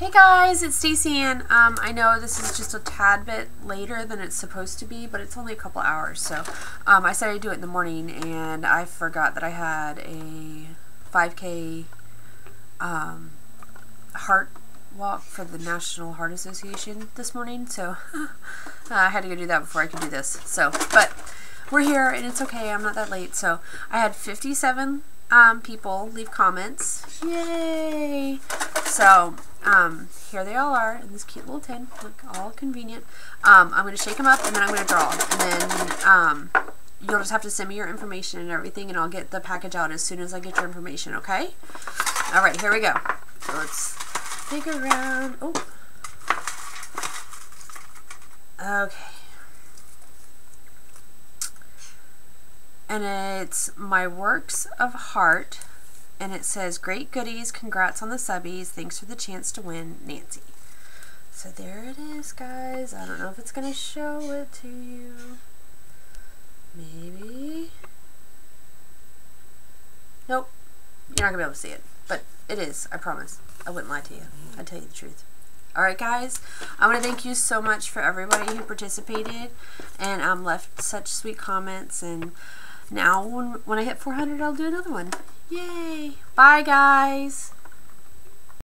Hey guys, it's Stacey and um, I know this is just a tad bit later than it's supposed to be, but it's only a couple hours. So um, I said I'd do it in the morning and I forgot that I had a 5K um, heart walk for the National Heart Association this morning. So I had to go do that before I could do this. So, but we're here and it's okay. I'm not that late. So I had 57 um, people leave comments. Yay! So um, here they all are in this cute little tin. Look, all convenient. Um, I'm going to shake them up and then I'm going to draw. And then um, you'll just have to send me your information and everything and I'll get the package out as soon as I get your information, okay? All right, here we go. So let's dig around. Oh. Okay. And it's my works of heart and it says, Great goodies, congrats on the subbies, thanks for the chance to win, Nancy. So there it is, guys. I don't know if it's going to show it to you. Maybe. Nope. You're not going to be able to see it. But it is, I promise. I wouldn't lie to you. I'd tell you the truth. Alright guys, I want to thank you so much for everybody who participated and um, left such sweet comments and now when, when I hit 400 I'll do another one. Yay! Bye, guys!